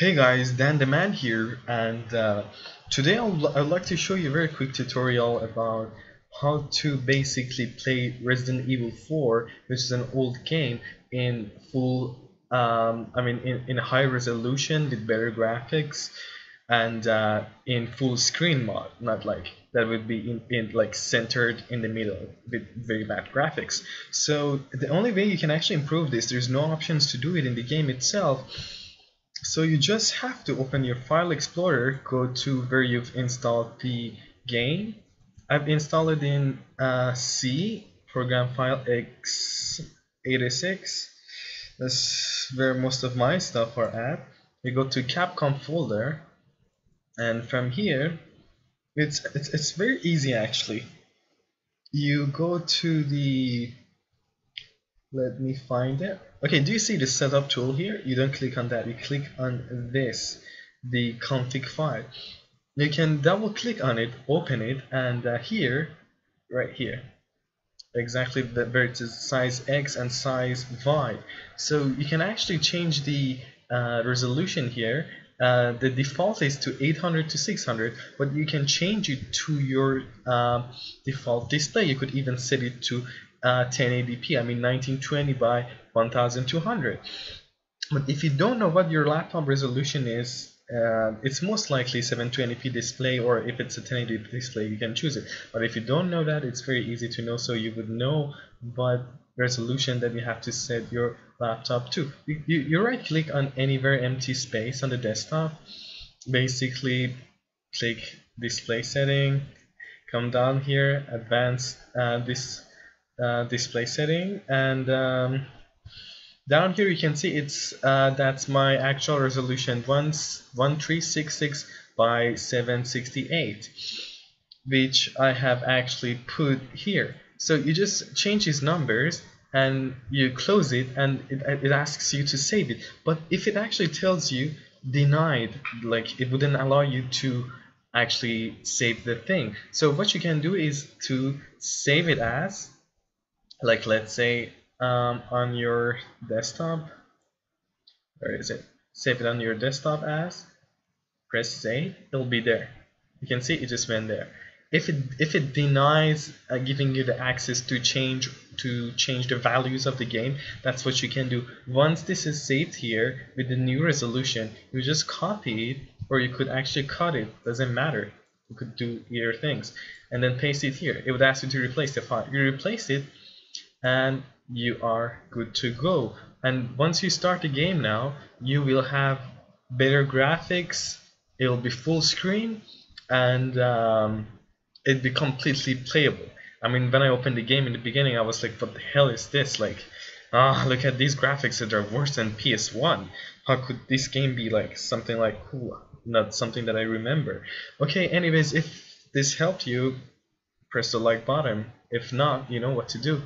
Hey guys, Dan the Man here, and uh, today I'd like to show you a very quick tutorial about how to basically play Resident Evil 4, which is an old game, in full, um, I mean, in, in high resolution with better graphics and uh, in full screen mode, not like that would be in, in like centered in the middle with very bad graphics. So the only way you can actually improve this, there's no options to do it in the game itself so you just have to open your file explorer, go to where you've installed the game. I've installed it in uh, C, program file x86. That's where most of my stuff are at. You go to Capcom folder, and from here, it's, it's, it's very easy actually. You go to the, let me find it Okay, do you see the setup tool here? You don't click on that, you click on this, the config file. You can double click on it, open it, and uh, here, right here, exactly the, where it says size X and size Y. So you can actually change the uh, resolution here. Uh, the default is to 800 to 600, but you can change it to your uh, default display. You could even set it to uh, 1080p, I mean 1920 by 1200. But if you don't know what your laptop resolution is, uh, it's most likely 720p display or if it's a 1080p display you can choose it but if you don't know that it's very easy to know so you would know what resolution that you have to set your laptop to you, you, you right click on anywhere empty space on the desktop basically click display setting come down here advanced uh, this uh, display setting. And um, down here you can see it's uh, that's my actual resolution once 1366 by 768 which I have actually put here. So you just change these numbers and you close it and it, it asks you to save it. But if it actually tells you denied like it wouldn't allow you to actually save the thing. So what you can do is to save it as like let's say um, on your desktop where is it? Save it on your desktop as press save it'll be there. You can see it just went there. If it if it denies uh, giving you the access to change to change the values of the game that's what you can do. Once this is saved here with the new resolution you just copy it or you could actually cut it. Doesn't matter. You could do either things. And then paste it here. It would ask you to replace the file. You replace it and you are good to go. And once you start the game now you will have better graphics it'll be full screen and um, it'll be completely playable. I mean when I opened the game in the beginning I was like what the hell is this? Like ah look at these graphics that are worse than PS1 how could this game be like something like cool? Not something that I remember. Okay anyways if this helped you press the like button. If not you know what to do